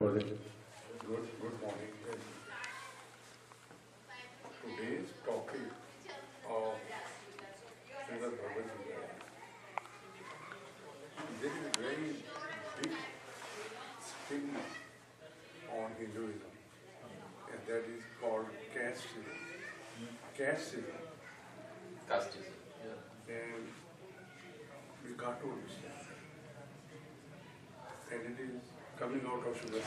for the Good, good morning. Today's topic of Srimad Bhagavad Gita. There is a very big stigma on Hinduism, and that is called casteism. Casteism, Casteism. and we got to understand. And it is coming out of Srimad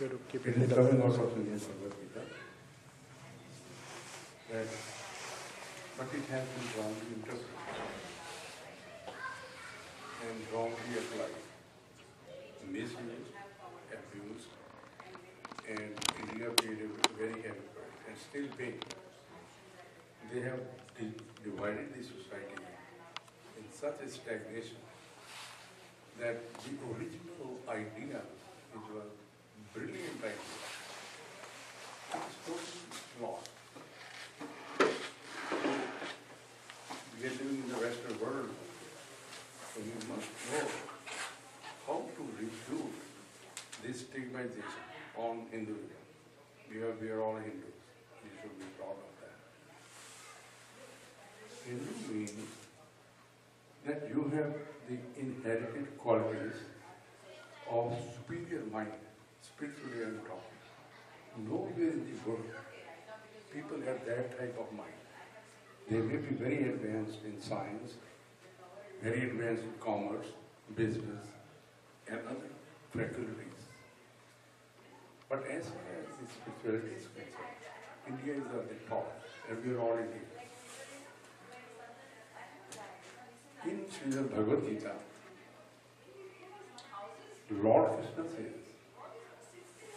Gita. It is coming out of Srimad Bhagavad Gita. That, but it has been wrongly interpreted and wrongly applied, misused, abused, and India paid a very heavy price and still paying. They have divided the society in such a stagnation that the original idea, which was brilliant idea, is totally lost. We are living in the Western world, so we must know how to reduce this stigmatization on Hinduism. We are, we are all Hindus, we should be proud of that. Hindu means that you have the inherited qualities of superior mind, spiritually I'm talking. Nowhere in the world people have that type of mind. They may be very advanced in science, very advanced in commerce, business, and other faculties. But as far as the spirituality is concerned, India is at the top, and we are all Indians. In Srimad Bhagavad Gita, Lord Krishna says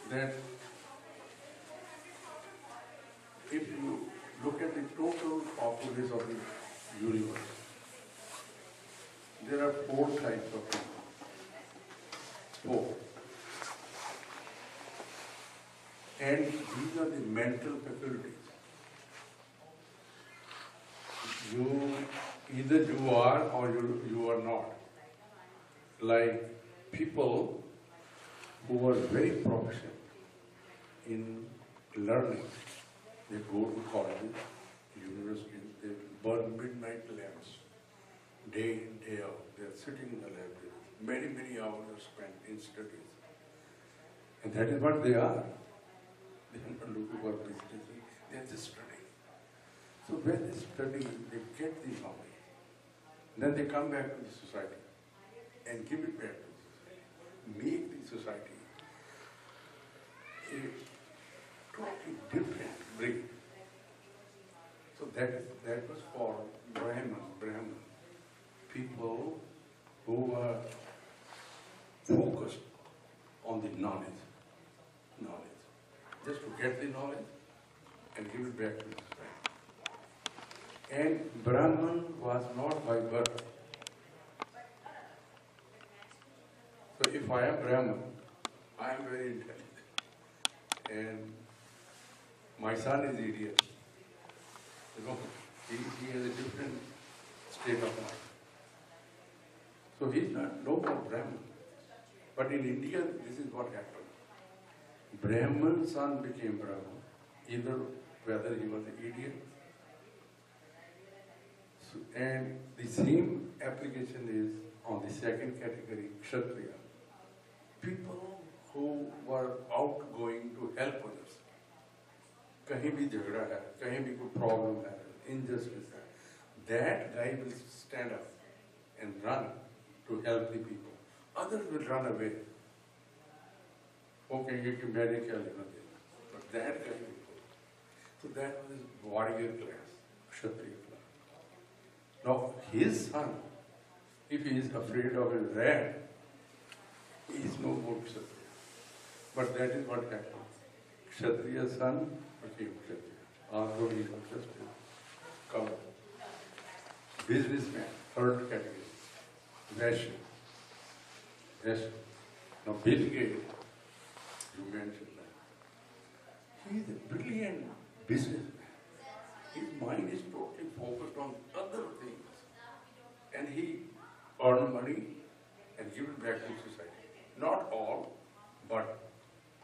that if you look at the total populace of the universe, there are four types of people. Four. And these are the mental faculties. You, either you are or you, you are not. Like people who are very proficient in learning, they go to colleges, universities, they burn midnight lamps, day in, day out. They're sitting in the library. Many, many hours are spent in studies. And that is what they are. They are not looking for business, they are just studying. So when they study, they get the knowledge. Then they come back to the society and give it back to the society. Make the society a totally different breed. So that that was for Brahman, Brahman, people who are focused on the knowledge, knowledge, just to get the knowledge and give it back to. And Brahman was not by birth. So if I am Brahman, I am very intelligent. And my son is idiot. You know, he, he has a different state of mind. So he's not no more Brahman. But in India, this is what happened. Brahman son became Brahman, either whether he was an idiot. So, and the same application is on the second category, Kshatriya. People who were outgoing to help others. कहीं भी झगड़ा है कहीं भी कोई problem है injustice है that guy will stand up and run to help the people others will run away वो कहेंगे कि मैंने क्या लेना देना but that guy will go so that was warrior class kshatriya class Now his son if he is afraid of a rat he is no more kshatriya but that is what happened kshatriya's son became kshatriya although he was just a cover businessman third category Vashya. Vashya. Now Bill Gates, you mentioned that. He is a brilliant businessman. His mind is totally focused on other things. And he earned money and give it back to society. Not all, but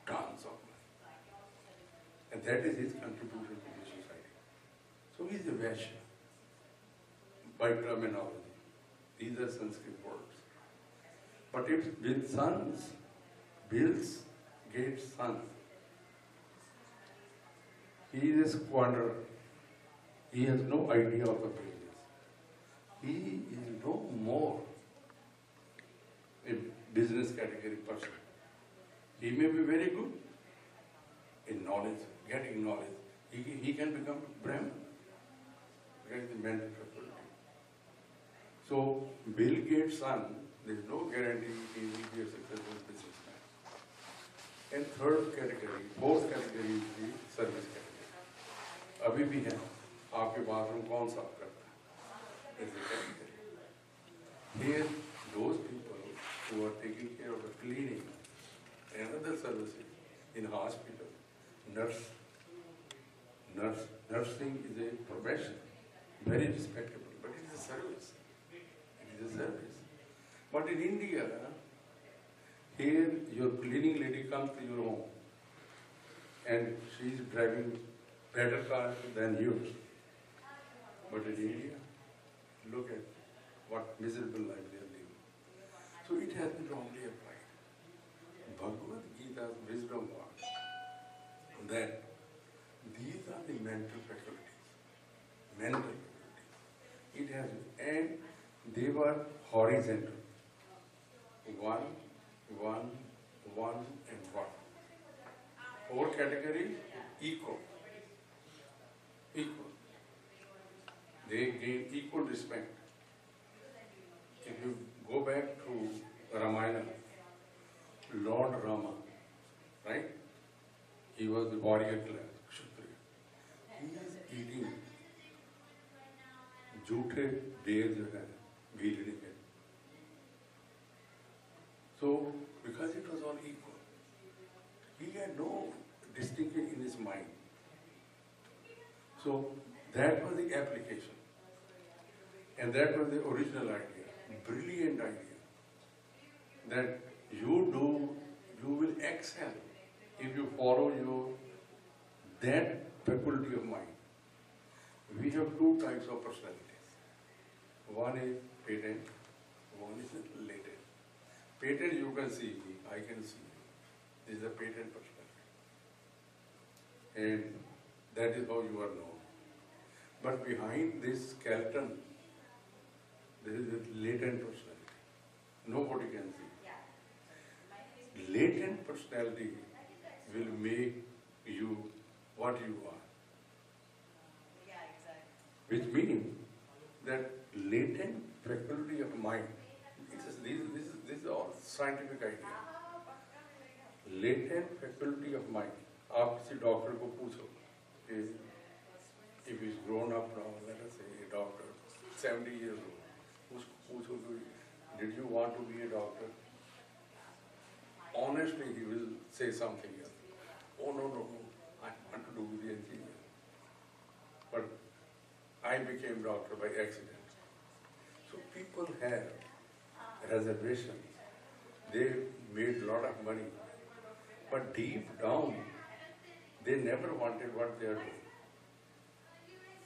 tons of money. And That is his contribution to the society. So he is a Vaishya by terminology. These are Sanskrit words. But if with sons, Bills Gates' sons. he is a squanderer. He has no idea of the business. He is no more a business category person. He may be very good in knowledge, getting knowledge. He, he can become Brahman. That is the mental faculty. So Bill Gates' son, there is no guarantee he will be a successful businessman. And third category, fourth category is the service category. अभी भी है आपके bathroom कौन साफ करता है Is the category. Here, those people who are taking care of the cleaning and other services in hospital, nurse, nurse, nursing is a profession, very respectable, but it is a service. It is a service. But in India, here your cleaning lady comes to your home and she is driving better car than yours. But in India, look at what miserable life they are living. So it has been wrongly applied. Bhagavad Gita's wisdom was that these are the mental faculties. Mental faculties. It has, and they were horizontal. One, one, one, and one. Four categories, equal. Equal They gain equal respect. If you go back to Ramayana, Lord Rama, right? He was the warrior class, Kshatriya. He is eating जूठे देर जो है भीलनी के So, because it was all equal, he had no distinction in his mind. So, that was the application. And that was the original idea, brilliant idea. That you do, you will excel if you follow your, that faculty of mind. We have two types of personalities. One is patent, one is latent. Patent you can see me, I can see you. This is a patent personality. And that is how you are known. But behind this skeleton, there is a latent personality. Nobody can see. Latent personality will make you what you are. Which means that latent faculty of mind, it is, this, this, is- this is all scientific idea. Latent faculty of mind. आप किसी doctor को पूछो कि if he's grown up now, let us say a doctor, 70 years old, did you want to be a doctor? Honestly, he will say something else. Oh, no, no, no, I want to do the engineer. But I became doctor by accident. So people have reservations. They made a lot of money. But deep down, they never wanted what they are doing.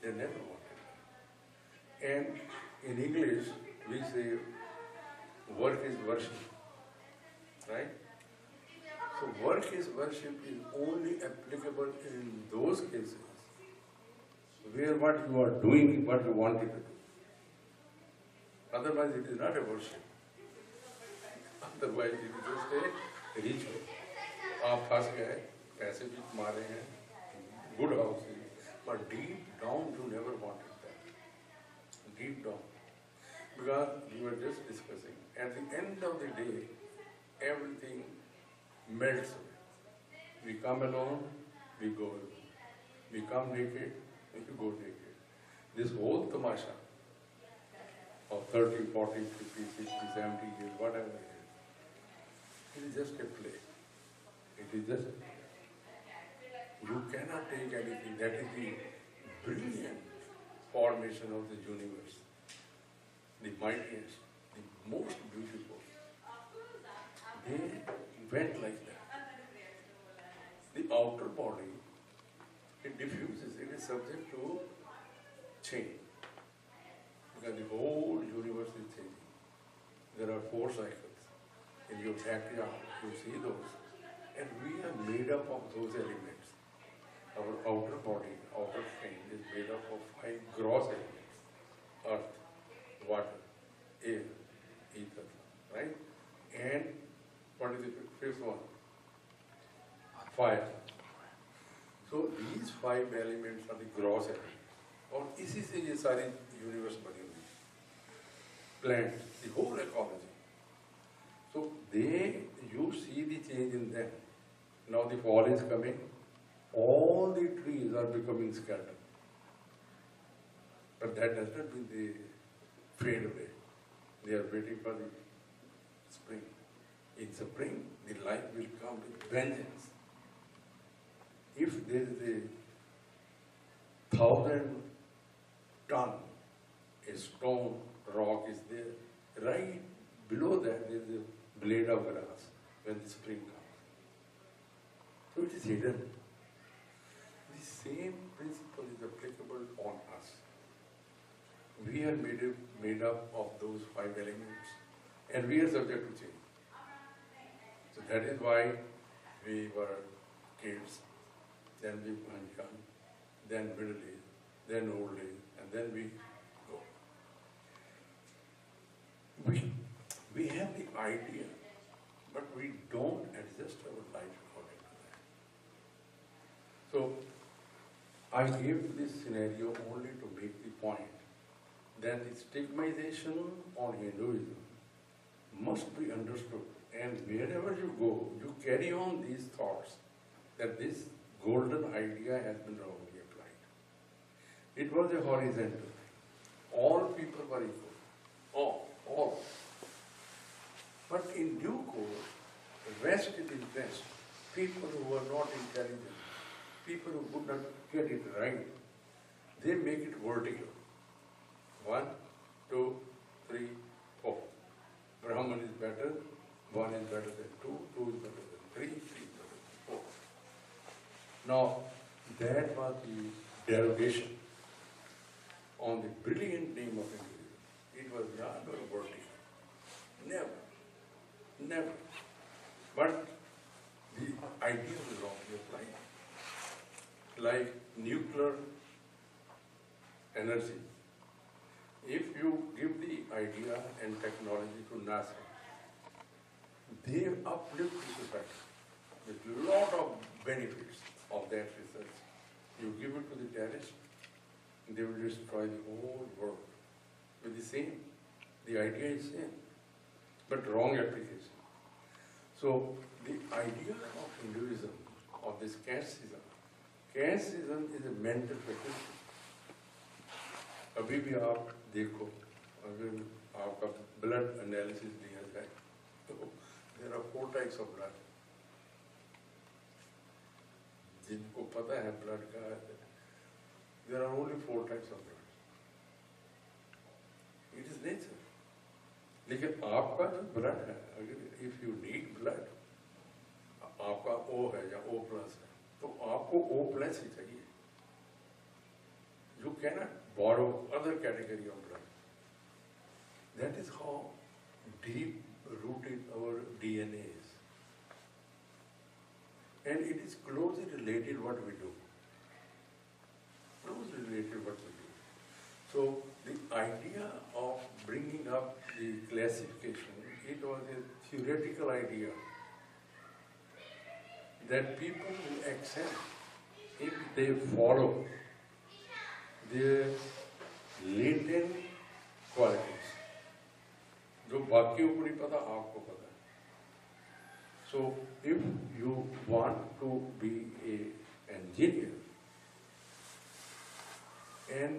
They never wanted. And in English, we say work is worship. Right? So work is worship is only applicable in those cases where what you are doing is what you wanted to do. Otherwise, it is not a worship. Otherwise, it is just a ritual. आप फंस गए पैसे भी मारे हैं good house but deep down you never wanted that. Deep down. Because we were just discussing, at the end of the day, everything melts away. We come alone, we go alone. We come naked, we go naked. This whole tamasha of 30, 40, 50, 60, 70 years, whatever it is, it is just a play. It is just. You cannot take anything. That is the brilliant formation of the universe. The mightiest, the most beautiful. They went like that. The outer body it diffuses, it is subject to change. Because the whole universe is changing. There are four cycles. In your backyard, you see those. And we are made up of those elements. Our outer body, outer frame is made up of five gross elements. Earth, water, air, ether, right? And what is the fifth one? Fire. So these five elements are the gross elements. और इसी से ये सारी universe बनी हुई है plant the whole ecology. So they, you see the change in them. Now the fall is coming, all the trees are becoming scattered. But that does not mean they fade away. They are waiting for the spring. In spring, the light will come with vengeance. If there is a thousand ton, a stone rock is there, right below that is a blade of grass when the spring comes. So it is hidden. The same principle is applicable on. We are made, up- made up of those five elements and we are subject to change. So that is why we were kids, then we went young, then middle age, then old age, and then we go. We, we have the idea, but we don't adjust our life according to that. So, I gave this scenario only to make the point that the stigmatization on Hinduism must be understood. And wherever you go, you carry on these thoughts that this golden idea has been wrongly applied. It was a horizontal. All people were equal. All, all. But in due course, vested interest, people who were not intelligent, people who could not get it right, they make it vertical. One, two, three, four. Brahman is better, one is better than two, two is better than three, three is better than four. Now, that was the derogation on the brilliant name of Hinduism. It was not going to vertical. Never. Never. But the idea was wrongly applied. Like nuclear energy. If you give the idea and technology to NASA, they uplift the society with lot of benefits of that research. You give it to the terrorists, they will destroy the whole world with the same. The idea is same, but wrong application. So the idea of Hinduism, of this casteism, casteism is a mental faculty. अभी भी आप देखो अगर आपका blood analysis लिया जाए तो there are four types of blood जिनको पता है ब्लड का there are only four types of blood it is nature लेकिन आपका जो ब्लड है, अगर इफ़ यू नीड ब्लड आपका ओ है या ओ प्लस है तो आपको ओ प्लस ही चाहिए। You cannot borrow other category of blood. That is how deep rooted our DNA is. And it is closely related what we do. Closely related what we do. So the idea of bringing up the classification, it was a theoretical idea that people will accept if they follow the latent qualities. जो बाकी को नहीं पता आपको पता है। So if you want to be a engineer and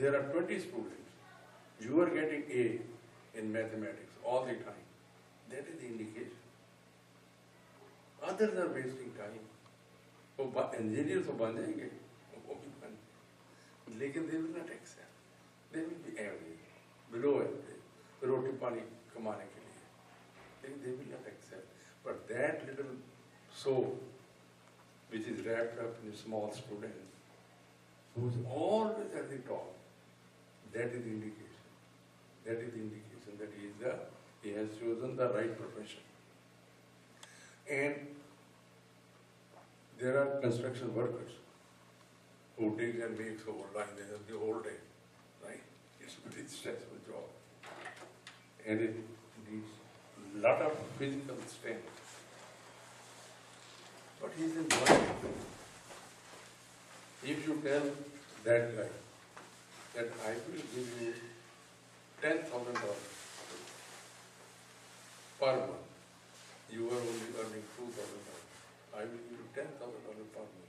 there are twenty student you are getting A in mathematics all the time that is indication others are wasting time वो engineer तो बन जाएँगे। लेकिन they will not accept they will B average below average रोटी पानी कमाने के लिए लेकिन they will not accept but that little soul which is wrapped up in a small student, who's always at the top, that is indication. That is indication that he is the, he has chosen the right profession. And there are construction workers who digs and makes overline there the whole day, right? It's a very stressful job. And it needs a lot of physical strength. But he's enjoying it. If you tell that guy that I will give you ten thousand dollars per month, you are only earning two thousand dollars. I will give you ten thousand dollars per month.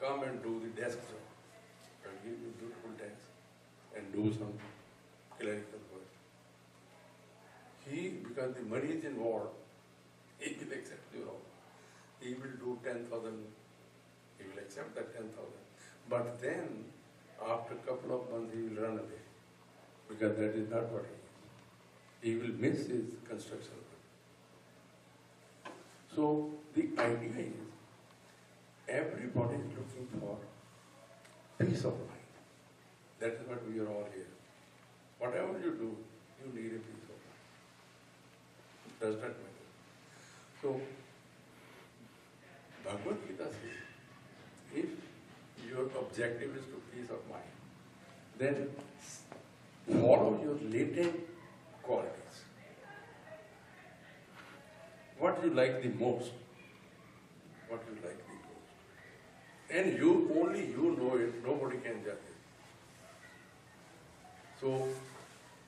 Come and do the desk job. I'll give you beautiful desk and do some clerical work. He, because the money is involved, he will accept your offer. He will do ten thousand, he will accept that ten thousand. But then, after a couple of months, he will run away, because that is not what he is. He will miss his construction. So, the idea is, everybody is looking for peace of mind. That is what we are all here. Whatever you do, you need a peace of mind. Does not matter. So, Bhagavad Gita says, if your objective is to peace of mind, then follow your latent qualities. What you like the most, what you like. And you, only you know it, nobody can judge it. So,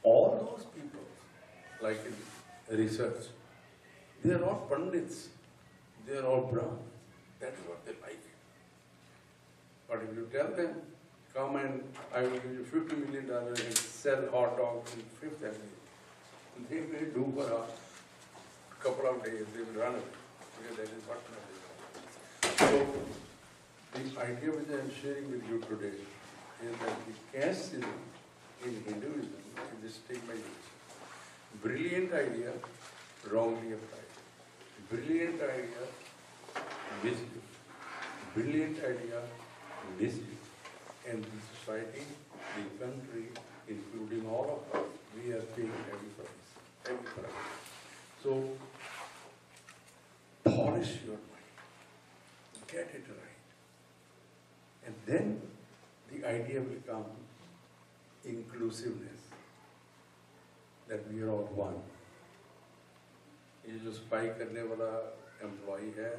all those people, like in research, they are all pundits, they are all Brahmins. That is what they like. But if you tell them, come and I will give you fifty million dollars and sell hot dogs in Fifth Avenue, they may do for a couple of days, they will run away, because that is what. So, the idea which I am sharing with you today is that the caste in Hinduism is stigmatization. Brilliant idea, wrongly applied. Brilliant idea, misuse. Brilliant idea, misuse. And the society, the country, including all of us, we are paying heavy price, heavy price. So, polish your mind, get it right. And then the idea will come inclusiveness, that we are all one. ये जो spy करने वाला employ है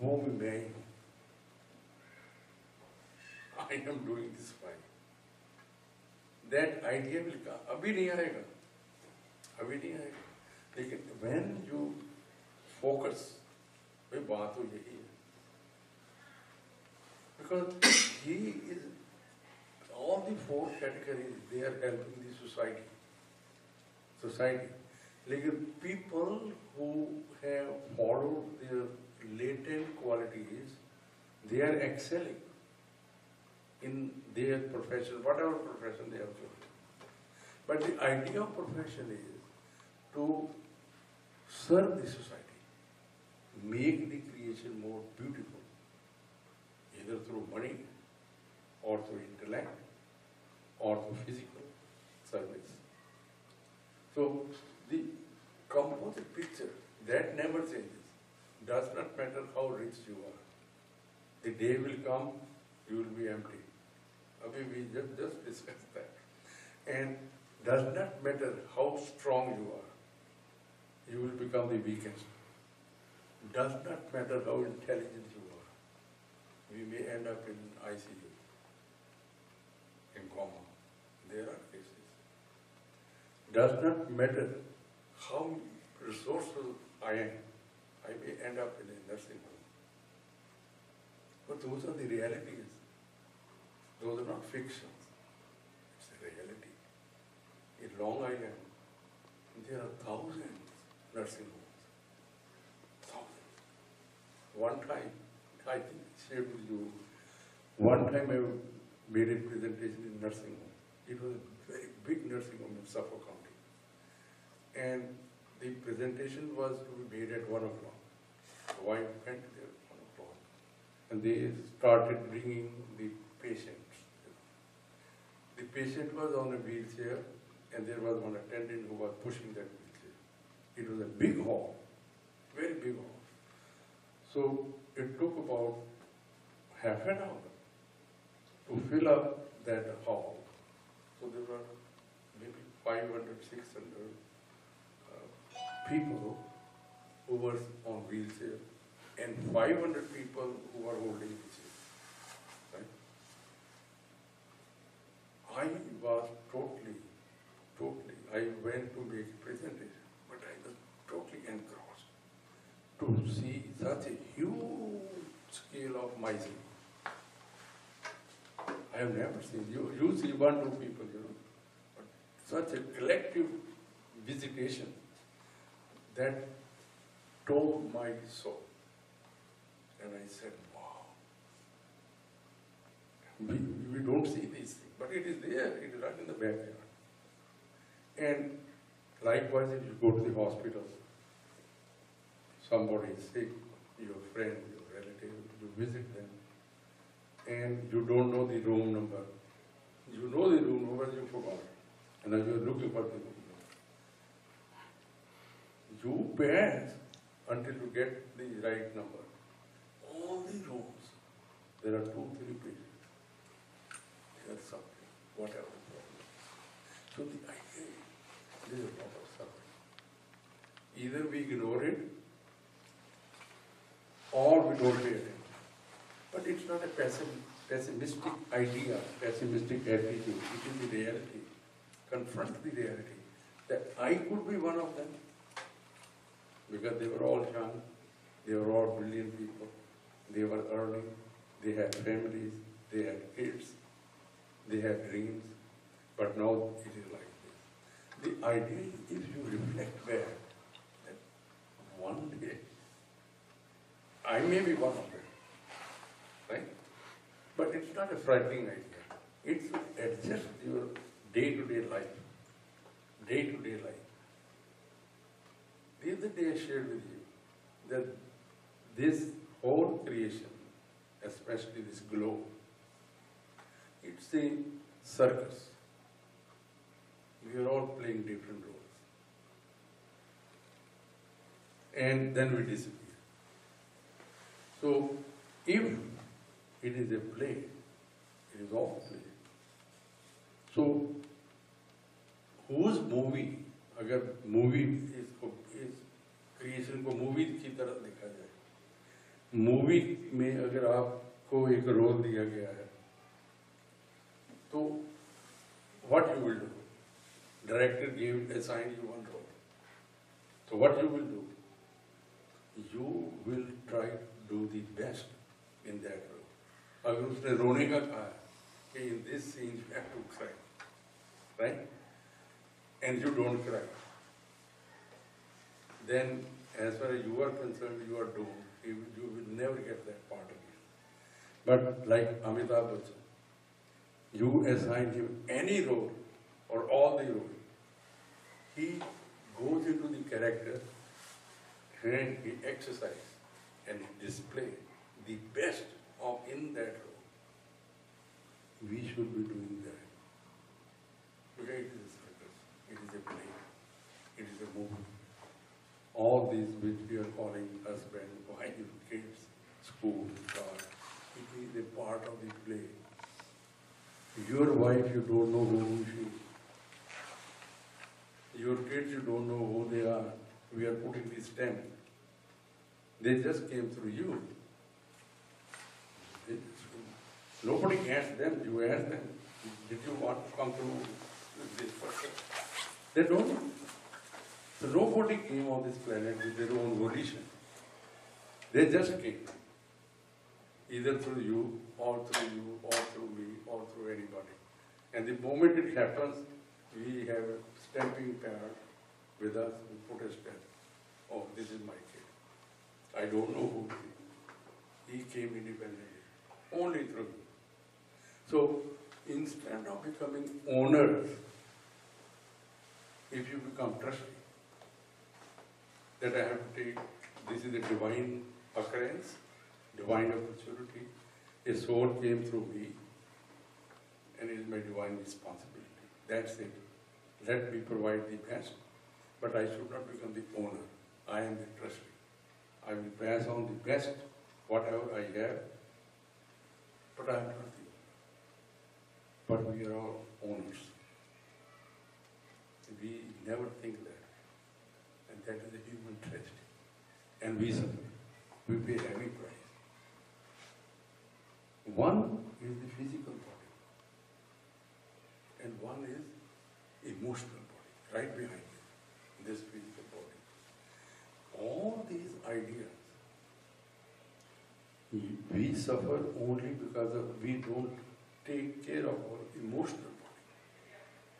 वो भी मैं ही हूँ। I am doing this spy that idea will come अभी नहीं आएगा। अभी नहीं आएगा। लेकिन व्हेन यू फोकस भाई बात तो यही है। Because he is, all the four categories, they are helping the society. Society. Like people who have followed their latent qualities, they are excelling in their profession, whatever profession they have chosen. But the idea of profession is to serve the society, make the creation more beautiful either through money or through intellect or through physical service. So the composite picture that never changes. Does not matter how rich you are. The day will come, you will be empty. Okay, we just, just discussed that. And does not matter how strong you are, you will become the weakest. Does not matter how intelligent you are we may end up in ICU, in coma. There are cases. Does not matter how resourceful I am, I may end up in a nursing home. But those are the realities. Those are not fictions. It's a reality. In Long Island, there are thousands nursing homes. Thousands. One time, I think With you, one time I made a presentation in nursing home. It was a very big nursing home in Suffolk County. And the presentation was to be made at one o'clock. So I went there at one o'clock, and they started bringing the patients. The patient was on a wheelchair, and there was one attendant who was pushing that wheelchair. It was a big hall, very big hall. So it took about half an hour to fill up that hall. So there were maybe 500, 600 uh, people who were on wheelchair and 500 people who were holding wheelchair. Right? I was totally, totally, I went to make a presentation, but I was totally engrossed to see such a huge scale of misery. I have never seen, you, you see one, two people, you know, but such a collective visitation that tore my soul. And I said, wow. We, we don't see these things, but it is there, it is right in the backyard. And likewise, if you go to the hospital, somebody is sick, your friend, your relative, you visit them, and you don't know the room number. You know the room number, you forgot. And then you're looking for the room number. You pass until you get the right number. All the rooms, there are two, three pages. There's something, whatever the problem. So the idea is, a lot of suffering. Either we ignore it, or we don't pay attention. But it's not a pessim- pessimistic idea, pessimistic attitude. It is the reality. Confront the reality that I could be one of them because they were all young, they were all brilliant people, they were earning, they had families, they had kids, they had dreams, but now it is like this. The idea is if you reflect back that one day I may be one of them? But it's not a frightening idea. It's adjust your day-to-day life, day-to-day life. The other day I shared with you that this whole creation, especially this globe, it's a circus. We are all playing different roles. And then we disappear. So, if it is a play, it is all play. So, whose movie, अगर movie इसको इस creation को movie की तरह देखा जाए movie में अगर आपको एक रोल दिया गया है तो what you will do? Director gave assigned you one role. So what you will do? You will try to do the best in that role. अगर उसने रोने का कहा है कि in this scene you have to cry, right? And you don't cry. Then as far as you are concerned, you are doomed. You, you will never get that part of it. But like Amitabh Bachchan, you assign him any role or all the role, he goes into the character and he exercises and display the best of in that role. We should be doing that. Today it is a circus, it is a play, it is a movie. All these which we are calling husband, wife, kids, school, car, it is a part of the play. Your wife, you don't know who she is. Your kids, you don't know who they are. We are putting the stamp. They just came through you. They just- Nobody asked them, you asked them, did you want to come to this person? They don't. So nobody came on this planet with their own volition. They just came. Either through you, or through you, or through me, or through anybody. And the moment it happens, we have a stamping pad with us, we put a stamp. Oh, this is my kid. I don't know who. He came independently, only through me. So instead of becoming owners, if you become trustee, that I have to take, this is a divine occurrence, divine opportunity. A soul came through me, and it is my divine responsibility. That's it. Let me provide the best, but I should not become the owner. I am the trustee. I will pass on the best, whatever I have, but I am not But we are all owners. We never think that. And that is a human tragedy. And we suffer. We pay heavy price. One is the physical body. And one is emotional body, right behind it, this physical body. All these ideas, we- we suffer only because of we don't take care of our emotional body.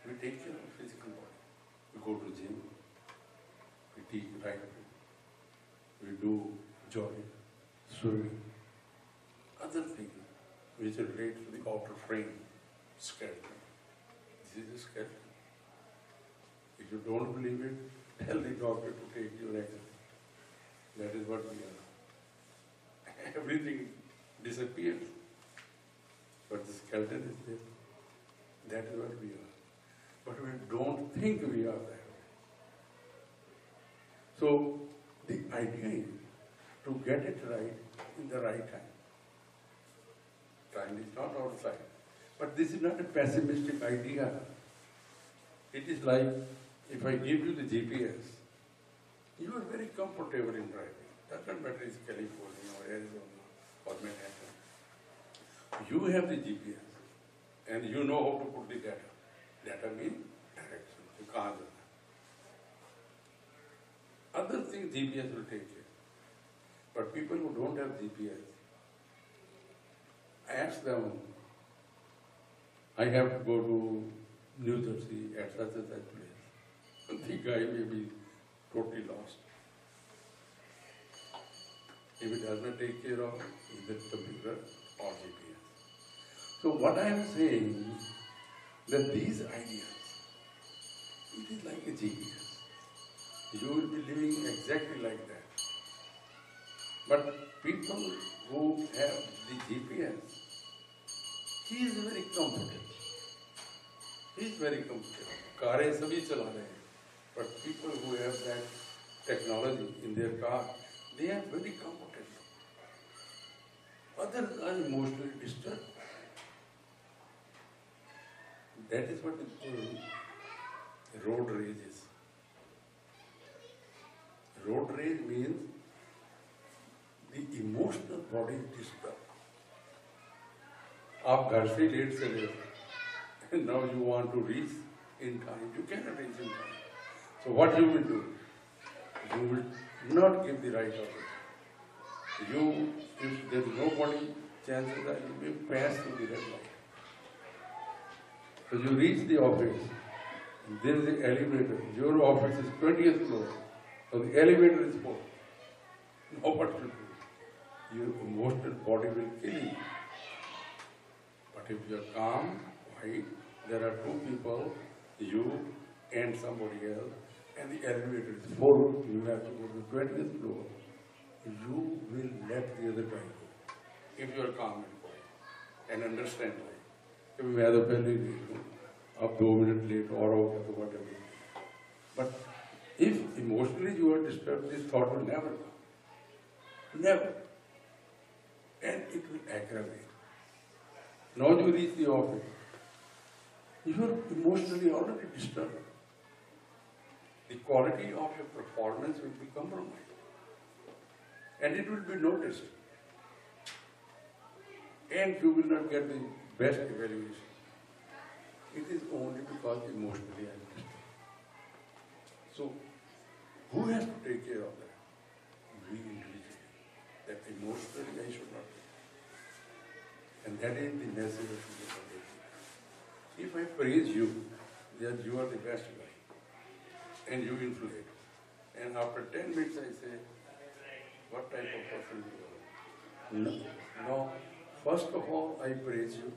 We take care of physical body. We go to gym, we right food, we do jogging, swimming, other things which relate to the outer frame, skeleton. This is a skeleton. If you don't believe it, tell the doctor to take your exam. That is what we are. Everything disappears, but the skeleton is there. That is what we are. But we don't think we are that. So the idea is to get it right in the right time. Time is not outside. But this is not a pessimistic idea. It is like if I give you the GPS, you are very comfortable in driving. Doesn't matter it's California or Arizona or Manhattan. You have the GPS and you know how to put the data. Data means direction. Do that. Other things GPS will take care. But people who don't have GPS, I ask them, I have to go to New Jersey at such and such place. The guy may be totally lost. If it does not take care of either computer or GPS. So what I am saying, that these ideas, it is like a GPS. You will be living exactly like that. But people who have the GPS, he is very comfortable. He is very comfortable. कारें सभी चला रहे हैं but people who have that technology in their car, they are very comfortable. Others are emotionally disturbed. That is what uh, road rage is. Road rage means the emotional body disturbed. आप घर से late से गए now you want to reach in time you can reach in time so what you will do you will not give the right order you if there is nobody chances are you will pass through the red light. So you reach the office there is an elevator your office is 20th floor so the elevator is full. Now what will do your emotional body will kill you. But if you are calm, quiet, there are two people, you and somebody else, and the elevator is full, you have to go to the twentieth floor, you will let the other guy go. If you are calm and quiet and understand like, कि मैं तो पहले ही late हूँ, अब दो minute late और हो गया तो whatever. But if emotionally you are disturbed, this thought will never come. Never. And it will aggravate. Now you reach the office. You are emotionally already disturbed. The quality of your performance will be compromised. And it will be noticed. And you will not get the best evaluation. It is only because emotionally I am disturbed. So, who has to take care of that? We individually. That emotionally I should not be. And that is the message of If I praise you, that you are the best guy, and you inflate, and after ten minutes I say, what type of person you are? No, no. First of all, I praise you,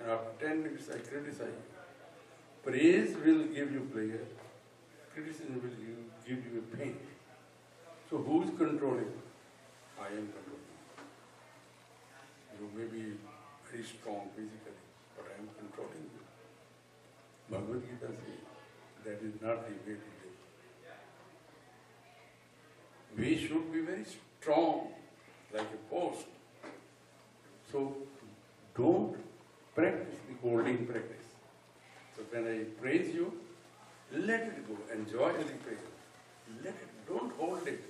and after ten minutes I criticize you. Praise will give you pleasure, criticism will give, you pain. So who is controlling? I am controlling you. You may be very strong physically, but I am controlling you. Bhagavad Gita says that is not the way to live. We should be very strong, like a post. So don't practice the holding practice. So when I praise you, let it go. Enjoy the praise. Let it. Don't hold it.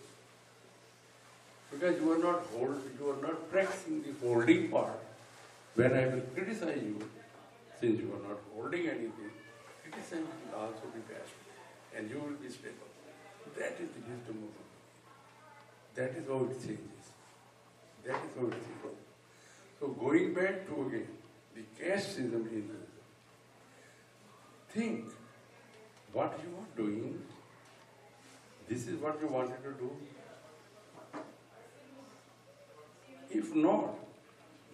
Because you are not hold, you are not practicing the holding part. When I will criticize you, since you are not holding anything, criticism will also be best, and you will be stable. That is the wisdom of God. That is how it changes. That is how it changes. So going back to again the caste system in Think what you are doing. This is what you wanted to do. If not,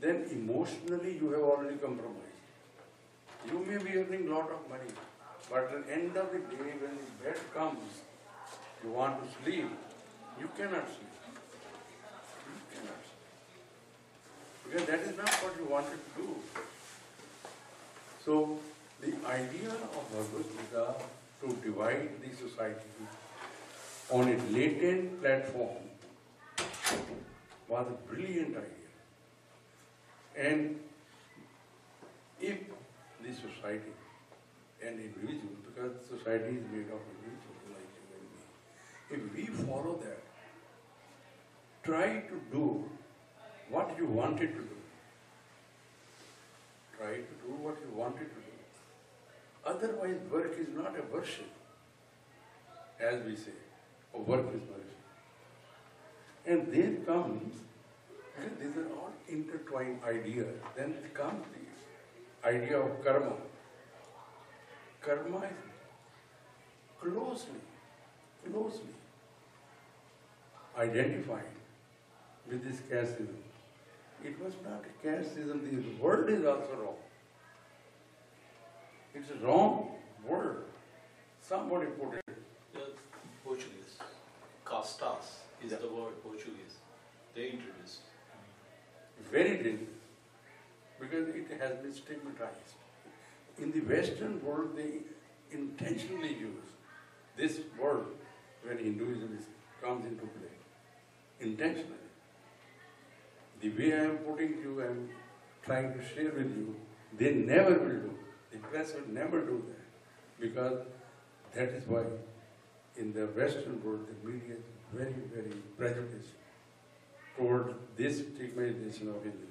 then emotionally you have already compromised. You may be earning a lot of money, but at the end of the day, when the bed comes, you want to sleep, you cannot sleep. You cannot sleep. Because that is not what you wanted to do. So, the idea of Bhagavad Gita to divide the society on a latent platform was a brilliant idea. And if the society and individual, because society is made of individuals like if we follow that, try to do what you wanted to do. Try to do what you wanted to do. Otherwise, work is not a worship, as we say, or work is worship. And there comes, these are all intertwined ideas. Then comes the idea of karma. Karma is closely, closely identified with this system. It was not a caste system, the word is also wrong. It's a wrong word. Somebody put it. The Portuguese, castas is Yeah. the word Portuguese. They introduced. very dangerous because it has been stigmatized. In the Western world, they intentionally use this word when Hinduism is, comes into play. Intentionally. The way I am putting you, I am trying to share with you, they never will do. The press will never do that because that is why in the Western world, the media is very, very prejudiced toward this stigmatization of Hinduism.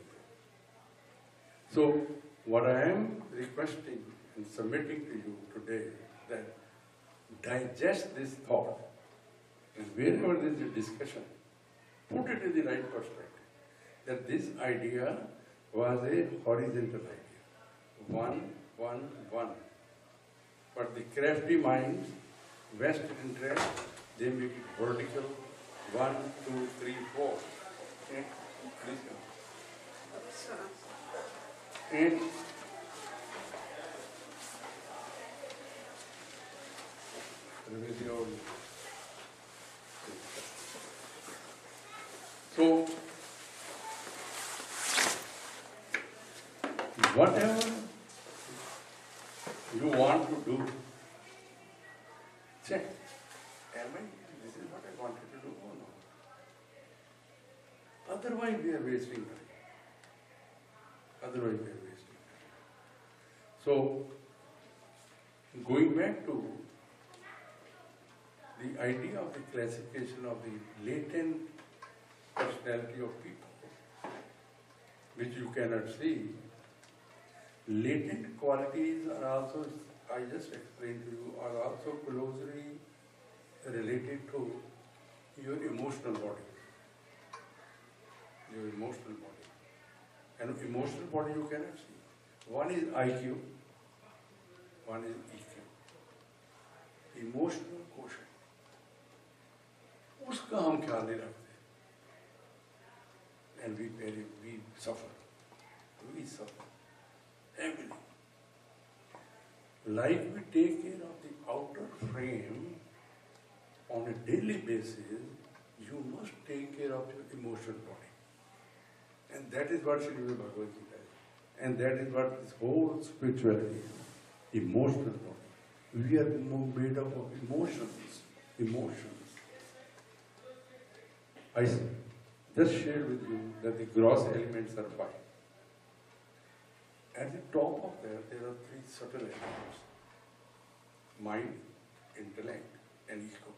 So, what I am requesting and submitting to you today, that digest this thought, and wherever there is a discussion, put it in the right perspective. That this idea was a horizontal idea. One, one, one. But the crafty minds, vested interest, they make it vertical. One, two, three, four. Okay? Please. Eh? And so whatever you want to do, check. Am I, this is what I wanted to do or not? Otherwise we are wasting time. Otherwise we are wasting time. So, going back to the idea of the classification of the latent personality of people, which you cannot see, latent qualities are also, I just explained to you, are also closely related to your emotional body. Your emotional body. And emotional body you cannot see. One is IQ, one is EQ. Emotional quotient. उसका हम ख्याल नहीं रखते and we very we suffer we suffer like we take care of the outer frame on a daily basis you must take care of your emotional body. And that is what Srimad Bhagavad Gita is. And that is what this whole spirituality is. Emotional body. We are made up of emotions. Emotions. I just share with you that the gross elements are five. At the top of there, there are three subtle elements. Mind, intellect, and ego.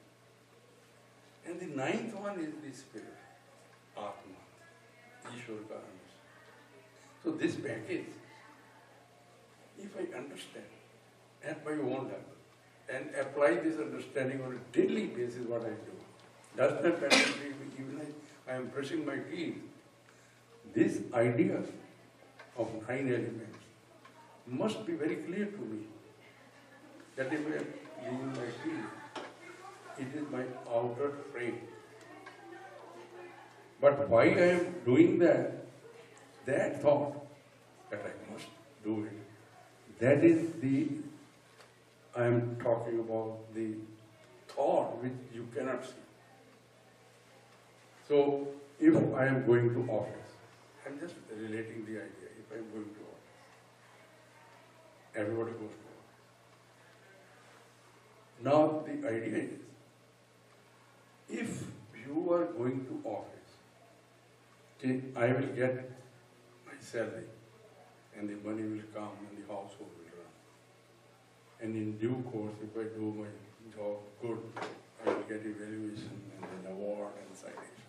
And the ninth one is the spirit, Atma, Ishwar. So this package, if I understand at my own level and apply this understanding on a daily basis, what I do, does not matter even I, I am brushing my teeth. This idea of nine elements must be very clear to me. That if I am using my teeth, it is my outer frame. But why I am doing that, that thought that I must do it, that is the, I am talking about the thought which you cannot see. So, if I am going to office, I'm just relating the idea, I to office, everybody goes to office. Now, the idea is, if you are going to office, okay, I will get my salary, and the money will come, and the household will run. And in due course, if I do my job good, I will get evaluation and then award and citation.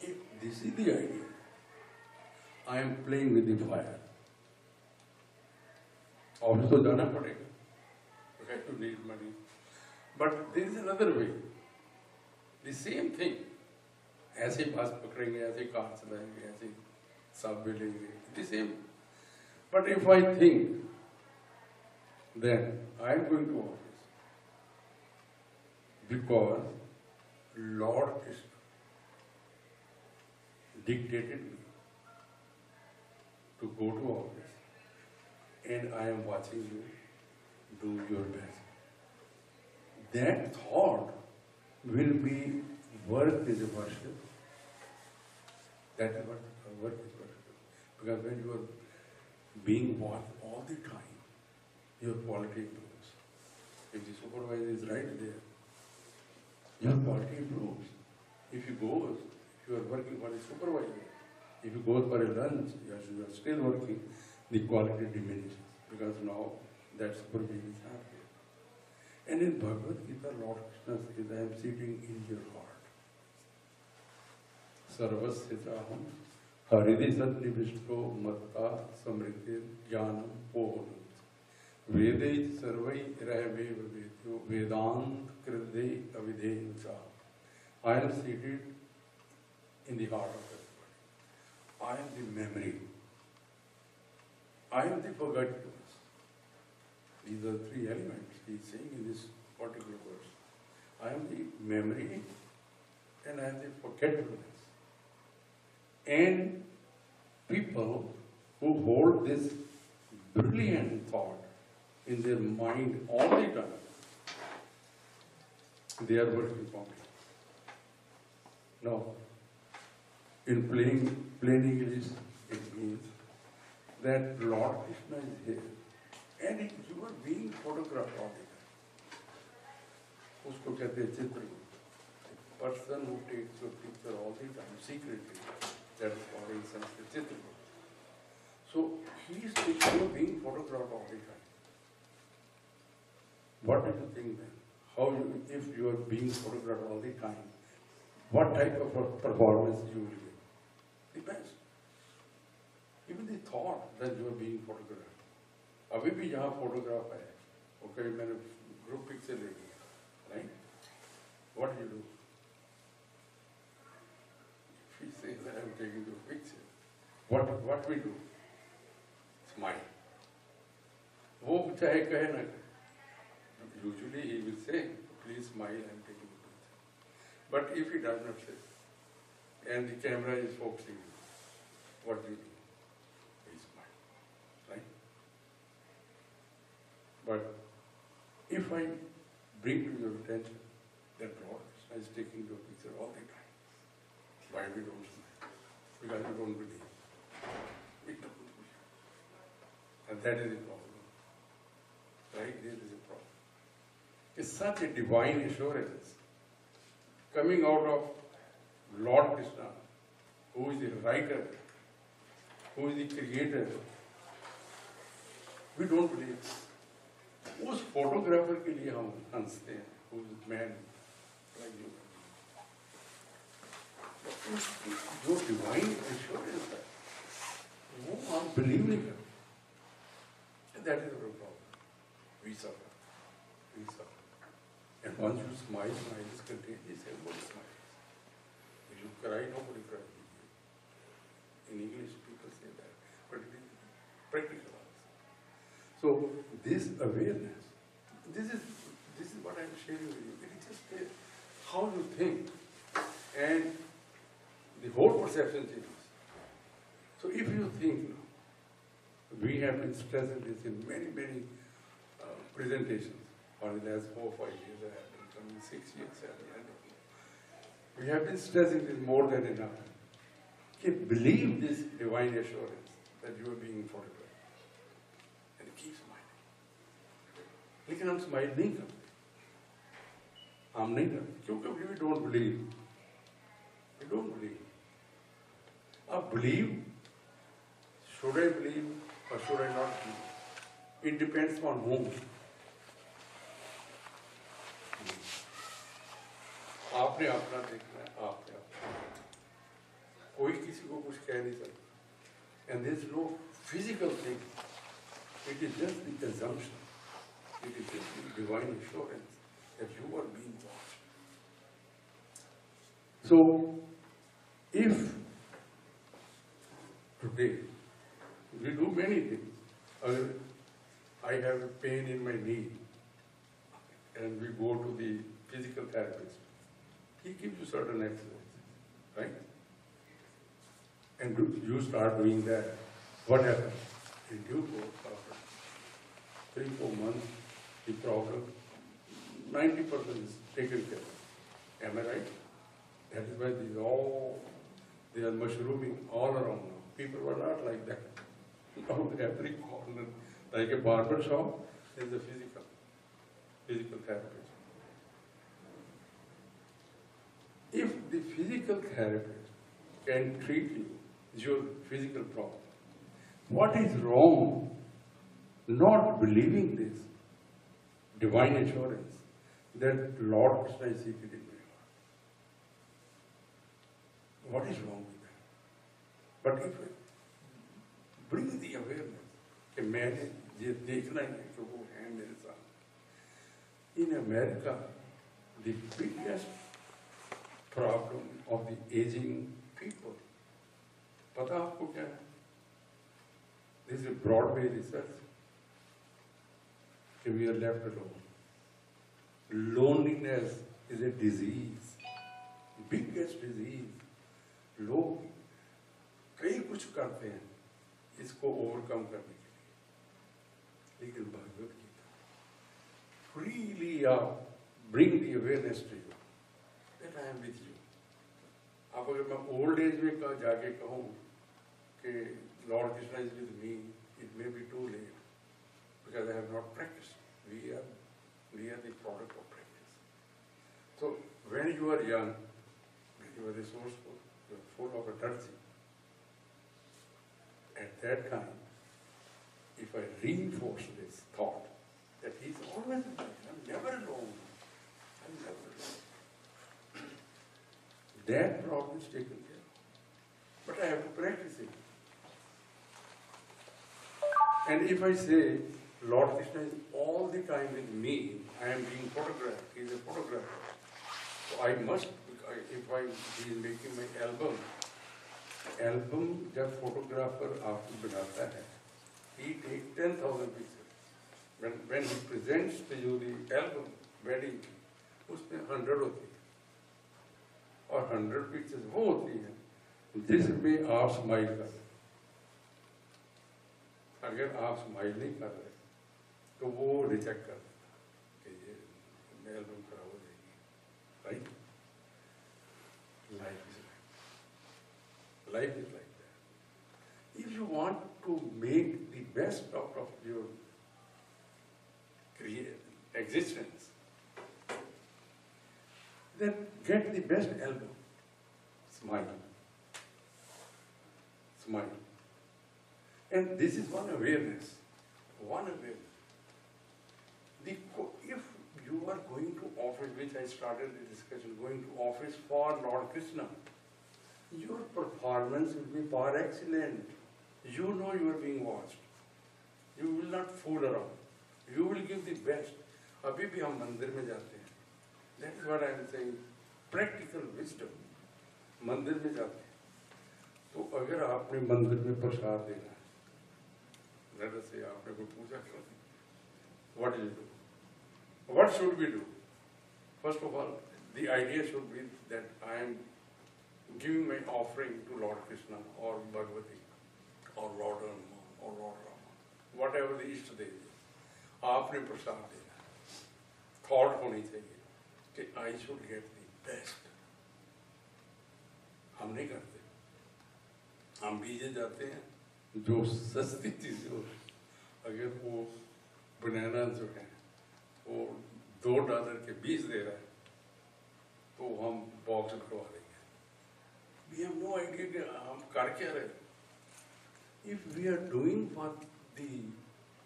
If this is the idea, I am playing with fire office तो जाना पड़ेगा। To need money but there is another way the same thing ऐसे bus पकड़ेंगे, ऐसे car चलाएँगे, ऐसे सब भी the same but if I think then I am going to office because lord is dictated me. To go to office and I am watching you do your best. That thought will be worth is a worship. That is what uh, work is worship. Because when you are being watched all the time, your quality improves. If the supervisor is right there, your quality improves. If you go, if you are working for the supervisor, if you go for a lunch, yes, you are still working, the quality diminishes because now that supervision is happening. And in Bhagavad Gita, Lord Krishna says, I am sitting in your heart. Sarvasya chaham haridi satnivishto matta samritir jnanam pohanam. Rahave vedyo vedant kridhe avidhe cha. I am seated in the heart of everybody. I am the memory. I am the forgetfulness. These are three elements he is saying in this particular verse. I am the memory and I am the forgetfulness. And people who hold this brilliant thought in their mind all the time, they are working for me. No In plain, plain English, it means that Lord Krishna is here. And it- you are being photographed all the time. उसको कहते हैं Chitragupta person who takes your picture all the time secretly that is called in Sanskrit Chitragupta so he is taking you are being photographed all the time what do you think then how you if you are being photographed all the time what type of a performance you will give depends even the thought that you are being photographed अभी भी यहाँ photograph है okay मैंने group picture ले लिया right what you do he says that I'm taking your picture what what we do smile वो चाहे कहे ना कहे he will say please smile I'm taking your picture but if he does not say and the camera is focusing what do you do he smile right but if I bring to your attention that Krishna is taking your picture all the time, why we don't? Because we don't believe. We don't believe. And that is the problem. Right there is a problem. It's such a divine assurance coming out of Lord Krishna, who is the writer, who is the creator. We don't believe. उस photographer के लिए हम हँसते हैं. उसकी जो divine assurance है वो हम बिलीव नहीं करते that is our problem we suffer we suffer and once you smile smile is contagious everybody smiles if you cry nobody cries in english people say that. But it is practical also so this awareness this is this is what i'm sharing with you. It is just a, how you think. And the whole perception changes. So if you think, we have been stressing this in many, many uh, presentations. For the last four or five years, I have been coming six years, seven years. We have been stressing this more than enough. Okay, believe this divine assurance that you are being photographed. And keep smiling. लेकिन हम smile नहीं करते हम नहीं करते क्योंकि we don't believe. We don't believe. I believe, should I believe or should I not believe? It depends on whom. आपने अपना देखना है आपने अपना कोई किसी को कुछ कह नहीं सकता and this no physical thing it is just the consumption it is just the divine assurance that you are being watched so if today we do many things. Agar I have a pain in my knee and we go to the physical therapist. Gives you certain exercises, right? And you start doing that. What happens? In due course, after three, four months, the problem, ninety percent is taken care of. Am I right? That is why these all, they are mushrooming all around now. People were not like that. Now every corner, like a barber shop, is a physical, physical therapist. If the physical therapist can treat you, your physical problem, what is wrong not believing this divine assurance that Lord Krishna is seated in my heart? What is wrong with that? But if I bring the awareness कि मैंने ये देखना ही है कि वो है मेरे साथ in America the biggest Problem of the aging people पता आपको क्या है? दिस इज़ ब्रॉडवे रिसर्च कि we are left alone loneliness is a disease biggest disease लोग कई कुछ करते हैं इसको ओवरकम करने के लिए। लेकिन भगवत गीता फ्रीली आप bring the awareness to you that I am with you. अब अगर मैं ओल्ड एज में कह जाके कहूँ कि Lord Krishna is with me it may be to late because I have not practiced. We are, we are the product of practice. So when you are young, when you are resourceful, you are full of energy. At that time, if I reinforce this thought that he is always with me, I'm never alone, I'm never alone. That problem is taken care of. But I have to practice it. And if I say, Lord Krishna is all the time with me, I am being photographed, he is a photographer. So I must, I- if I, he is making my album, album जब photographer आपको बनाता है, he takes ten thousand pictures. When, when he presents to you the album, wedding, उसमें hundred होती है. और hundred pictures वो होती है, जिसमें आप स्माइल कर रहे अगर आप स्माइल नहीं कर रहे तो वो रिजेक्ट कर देता कि ये एल्बम खराब हो जाएगी right life is like that. If you want to make the best out of your create, existence, then get the best elbow. Smile. Smile. And this is one awareness. One awareness. The, co- if you are going to office, which I started the discussion, going to office for Lord Krishna, your performance will be far excellent. You know you are being watched. You will not fool around. You will give the best. अभी भी हम मंदिर में जाते हैं That is what I am saying. Practical wisdom. मंदिर में जाते हैं तो अगर आपने मंदिर में प्रसाद देना है us say आपने कोई पूजा कर दी do you do? What should we do? First of all, the idea should be that I am giving my offering to Lord Krishna or Bhagavati or Lord Rama or Lord Rama, whatever the Ishta Dev is. आपने प्रसाद देना है thought होनी चाहिए कि I should get the best. हम नहीं करते। हम बीजे जाते हैं, जो सस्ती चीज़ें हो। अगर वो बनाना जो है, वो दो डॉलर के बीज दे रहा है तो हम बॉक्स करवा देंगे। वी हैव नो आइडिया कि हम कर क्या रहे if we are doing for the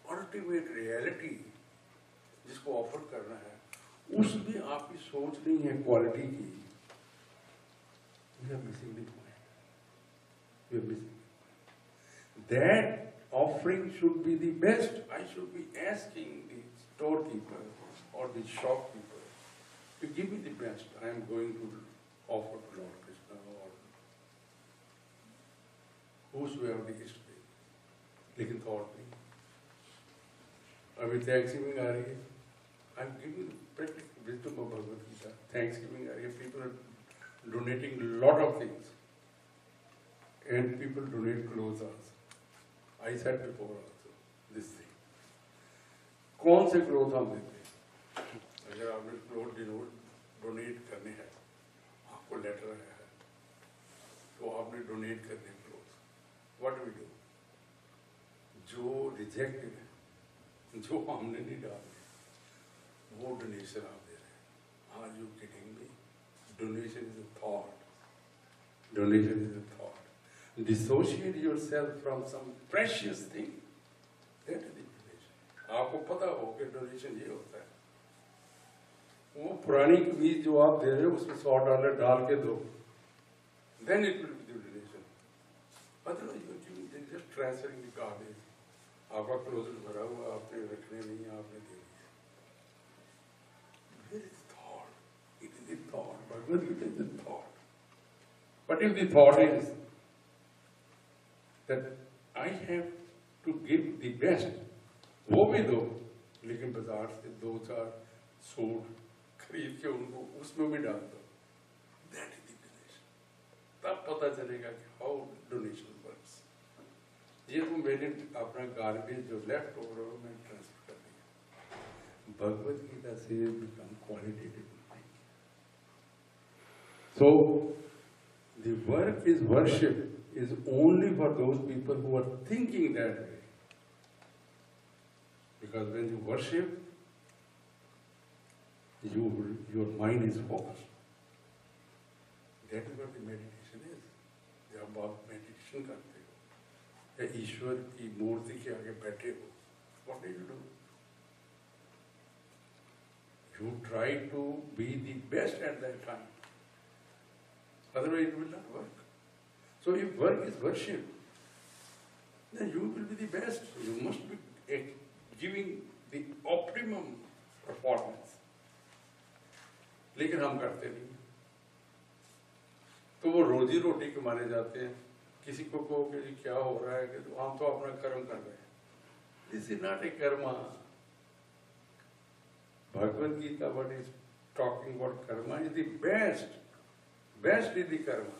ultimate reality जिसको ऑफ़र करना है उसमें आपकी सोच नहीं है क्वालिटी की we are missing the point we are missing that offering should be the best. I should be asking the storekeeper or the shopkeeper to give me the best. I am going to offer to Lord Krishna or whosoever the is. लेकिन thought नहीं अभी thanksgiving आ रही है I am giving practice the wisdom of Bhagavad Gita. Thanksgiving, people are donating a lot of things. And people donate clothes also. I said before also, this thing. कौन से cloth हम देते हैं अगर आपने क्लोथ डोनेट करने हैं आपको लेटर आया है तो आपने डोनेट करने क्लोथ व्हाट वी डू जो रिजेक्टेड है जो हमने नहीं डाले वो डोनेशन आप दे रहे हैं। आज यू किटिंग भी donation is a thought donation is a thought dissociate your from some precious thing that is donation आपको पता हो कि डोनेशन ये होता है। वो पुरानी बीज जो आप दे रहे हो, उसमें सौ डॉलर डाल के दो। Then it will be donation otherwise you just transferring the card आपका क्लोजर भरा हुआ, आपने रखने नहीं, आपने दिया। Is the thought. But if the thought is that I have to give the best, वो भी दो लेकिन बाज़ार से दो चार सूट खरीद के उनको उसमें भी डाल दो। दैट इज़ डोनेशन तब पता चलेगा कि हाउ डोनेशन वर्क्स ये तो मैंने अपना गार्बेज जो लेफ़्ट ओवर मैंने ट्रांसफ़र कर दिया। भगवत गीता से become qualitative So, the work is worship is only for those people who are thinking that way. Because when you worship, you, your mind is focused. That is what the meditation is. जब आप meditation करते हो या ईश्वर की मूर्ति के आगे बैठे हो what do you do? You try to be the best at that time. Otherwise it will not work. So if work is worship, then you will be the best. You must be eh, giving the optimum performance. लेकिन हम करते नहीं तो वो रोजी रोटी कमाने जाते हैं किसी को कहो कि क्या हो रहा है कि तो हम तो अपना कर्म कर रहे हैं this is not a karma Bhagavad Gita what is talking about karma is the best best is the karma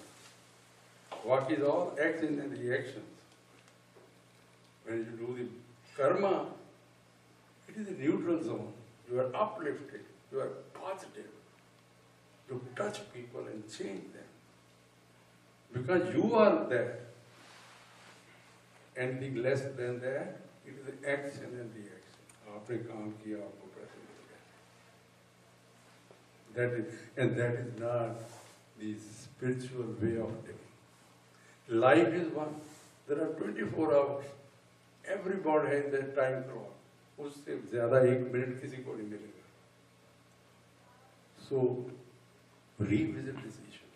what is all action and reactions when you do the karma it is a neutral zone you are uplifted you are positive you touch people and change them Because you are that. Anything less than that, it is the action and reaction. आपने काम किया आपको पैसे मिल गए. That is, and that is not the spiritual way of living. Life is one. There are 24 hours. Everybody has that time clock. उससे ज्यादा एक minute किसी को नहीं मिलेगा. So, revisit this issue.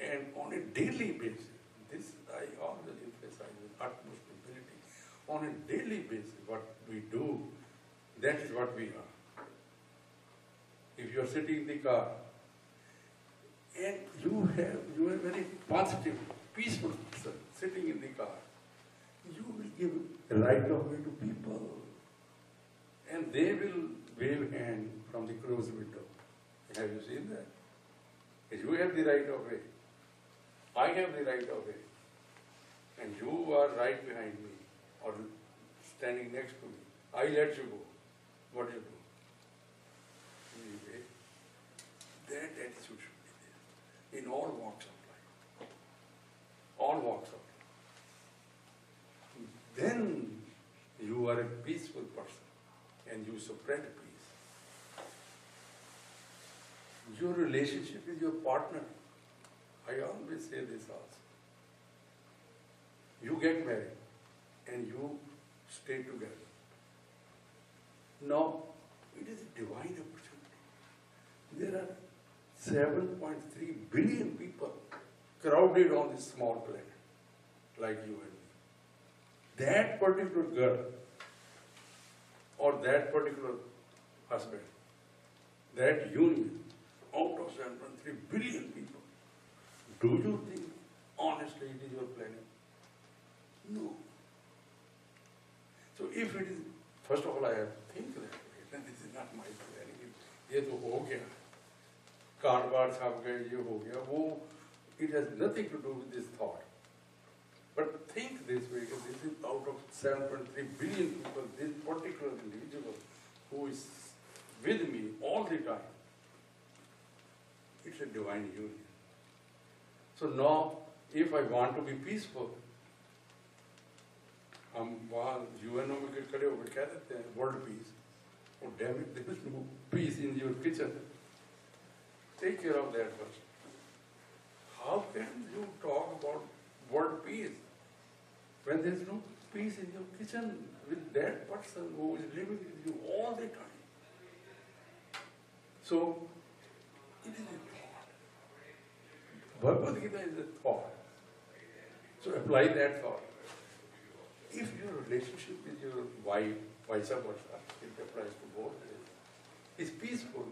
And on a daily basis, this I always emphasize with utmost ability, on a daily basis, what we do, that is what we are. If you are sitting in the car, and you have, you are very positive, peaceful person sitting in the car, you will give the right of way to people. And they will wave hand from the closed window. Have you seen that? You have the right of way. I have the right of way. And you are right behind me or standing next to me. I let you go. What you do? Wait. That attitude in all walks of life. All walks of life. Then you are a peaceful person and you spread peace. Your relationship with your partner, I always say this also. You get married and you stay together. Now, it is a divine opportunity. There are 7.3 billion people crowded on this small planet, like you and me. That particular girl or that particular husband, that union, out of 7.3 billion people, do you think honestly it is your planning? No. So if it is, first of all, I have to think that way, then this is not my planning. ये तो हो गया कारोबार साहब गए ये हो गया वो it has nothing to do with this thought but think this way कि this is out of 7.3 billion people this particular individual who is with me all the time it's a divine union so now, if I want to be peaceful हम वहाँ UNO में खड़े होकर कह देते हैं world peace और damn it this no peace in your kitchen Take care of that first. How can you talk about world peace when there is no peace in your kitchen with that person who is living with you all the time? So, it is a thought. Bhagavad Gita is a thought. So apply that thought. If your relationship with your wife, vice versa, it applies to both, is peaceful,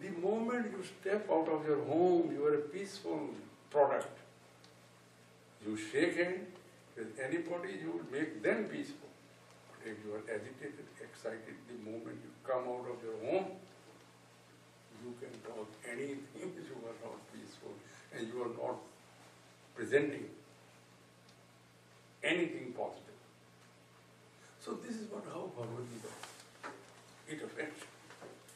the moment you step out of your home, you are a peaceful product. You shake hand with anybody, you will make them peaceful. But if you are agitated, excited, the moment you come out of your home, you can talk anything, you are not peaceful, and you are not presenting anything positive. So this is what how Bhagavad Gita. It affects.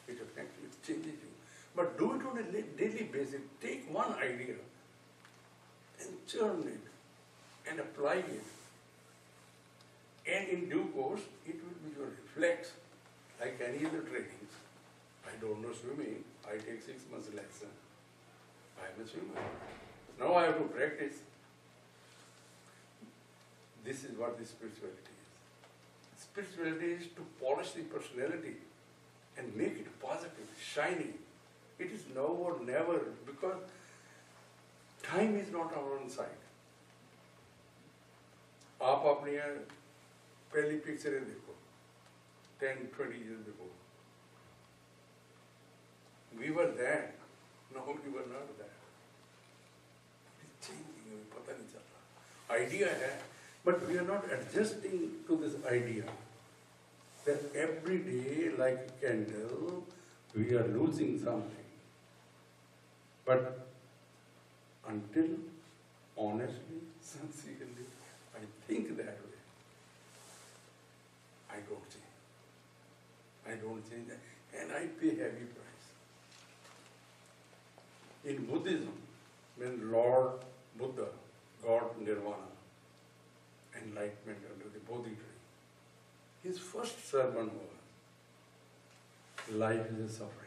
It affects it changes you. But do it on a daily basis. Take one idea and churn it and apply it. And in due course, it will be your reflex, like any other trainings. I don't know swimming, I take six months lesson. I am a swimmer. Now I have to practice. This is what the spirituality is. Spirituality is to polish the personality and make it positive, shining. It is now or never because time is not our own side. आप अपनी पहली पिक्चरें देखो ten twenty years before. We were there, now we were not there. It's changing, हमें पता नहीं चल रहा. Idea है, but we are not adjusting to this idea. That every day, like a candle, we are losing something. But until honestly, sincerely, I think that way, I don't change. I don't change, and I pay heavy price. In Buddhism, when Lord Buddha got nirvana, enlightenment under the Bodhi tree, his first sermon was, life is a suffering.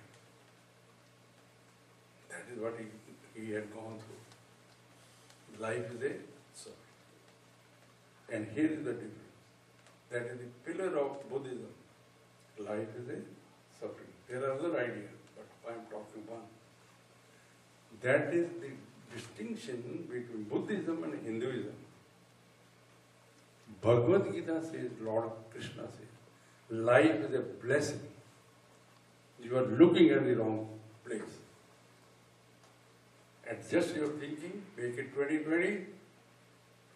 That is what he, he had gone through. Life is a suffering. And here is the difference. That is the pillar of Buddhism. Life is a suffering. There are other ideas, but I am talking one. That is the distinction between Buddhism and Hinduism. Bhagavad Gita says, Lord Krishna says, life is a blessing. You are looking at the wrong place Adjust your thinking, make it 2020,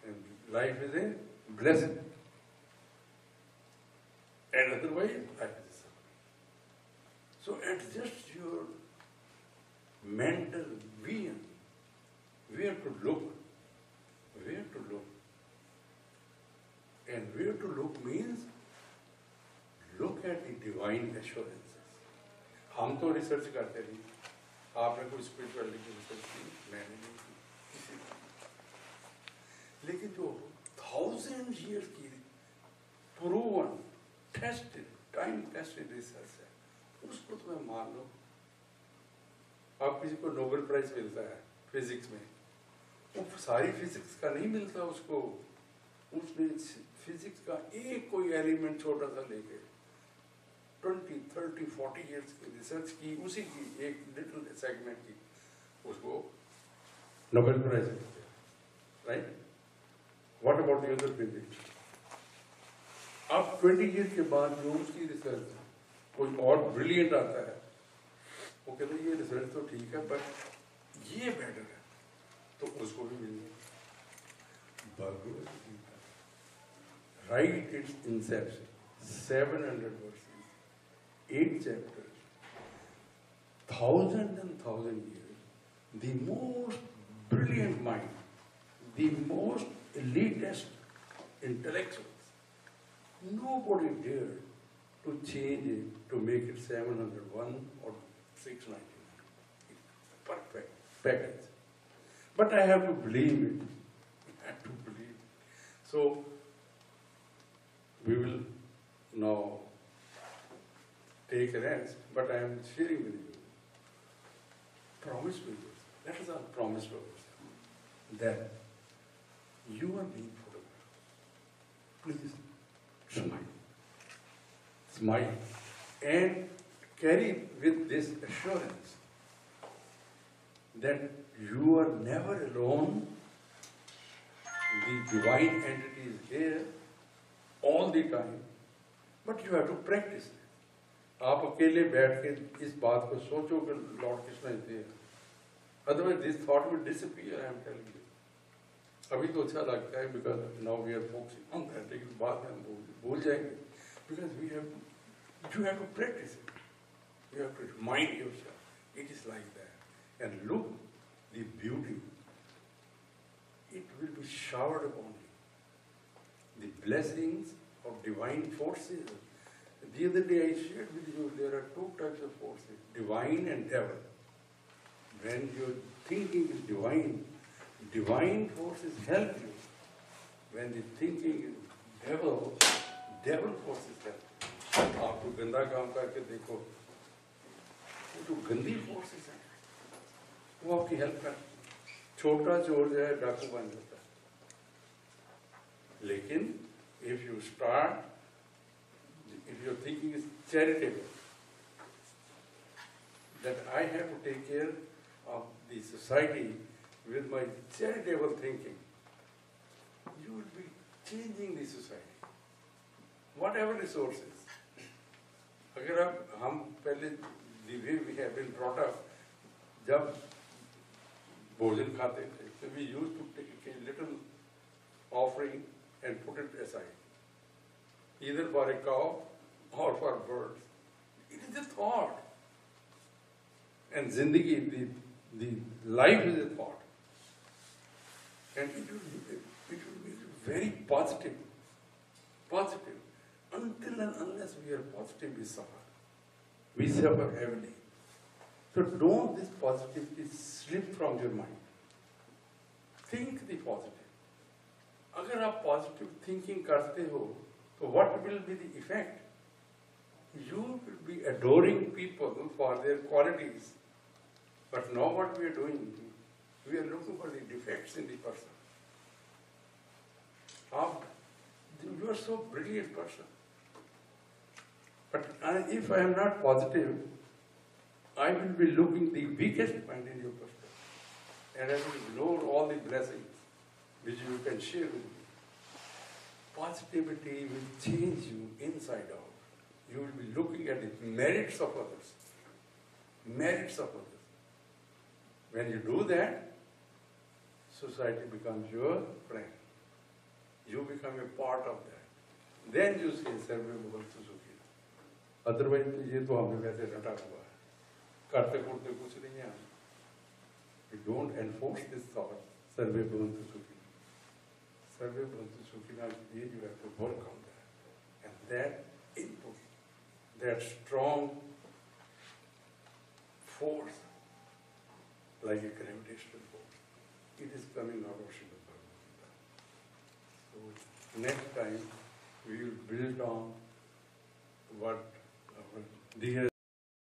and life is a blessing. And otherwise, life is a suffering. So adjust your mental vision, where to look, where to look. And where to look means look at the divine assurances. हम तो research करते नहीं आपने कोई spirituality की research की? मैंने नहीं की। लेकिन जो थाउज़ेंड ईयर्स की proven tested time tested research है, उसको तुम्हें मान लो। आप किसी को नोबेल प्राइज मिलता है फिजिक्स में, वो सारी फिजिक्स का नहीं मिलता उसको। उसने फिजिक्स का एक कोई एलिमेंट छोटा सा लेके ट्वेंटी, थर्टी, फोर्टी इयर्स की रिसर्च की, उसी की एक लिटिल सेगमेंट की, उसको Nobel prize right what about the other physics अब ट्वेंटी इयर्स के बाद जो उसकी रिसर्च कोई और ब्रिलियंट आता है, वो कहते ये रिज़ल्ट तो ठीक है पर ये बेटर है। तो उसको भी मिल गया। Right it's inception seven hundred verses eight chapters, thousand and thousand years, the most brilliant mind, the most elitist intellectuals, nobody dared to change it, to make it 701 or 699. Perfect package. But I have to believe it. I have to believe. It. So, we will take a rest, but I am sharing with you. Promise with us. Let us all promise to ourselves that you are being photographed. Please smile. Smile. And carry with this assurance that you are never alone. The divine entity is there all the time, but you have to practice it. आप अकेले बैठ के इस बात को सोचो कि Lord Krishna इतने otherwise this thought will disappear I am telling you अभी तो अच्छा लगता है because now we are focusing on that लेकिन बाद में हम भूल जाएँगे। Because we have you have to practice you have to remind yourself it is like that and look the beauty it will be showered upon you the blessings of divine forces of The other day I shared with you, there are two types of forces, divine and devil. When your thinking is divine, divine forces help you. When the thinking is devil, devil forces help you. आप कोई गंदा काम करके देखो वो जो गंदी forces हैं वो आपकी हेल्प कर छोटा चोर जो है डाकू बन जाता है लेकिन if you start if your thinking is charitable that I have to take care of the society with my charitable thinking, you will be changing the society. Whatever resources. अगर आप हम पहले the way we have been brought up, जब भोजन खाते थे, so we used to take a little offering and put it aside, either for a cow or for birds. It is a thought. And zindagi, the, the life is a thought. And it will, be, it will be very positive. Positive. Until and unless we are positive, we suffer. We suffer heavily. So don't this positivity slip from your mind. Think अगर आप positive thinking करते हो तो what will be the effect you will be adoring people for their qualities. But now what we are doing, we are looking for the defects in the person. Oh, you are so brilliant person. But if I am not positive, I will be looking the weakest point in your person. And I will ignore all the blessings which you can share with me. Positivity will change you inside out you will be looking at the merits of others. Merits of others. When you do that, society becomes your friend. You become a part of that. Then you see a survey of Suzuki. Otherwise, you don't enforce this thought, Sarve Bhavantu Sukhi. Sarve Bhavantu Sukhi, you have to work on that. And that, in that strong force, like a gravitational force, it is coming out of Srimad Bhagavad. So next time we will build on what our dear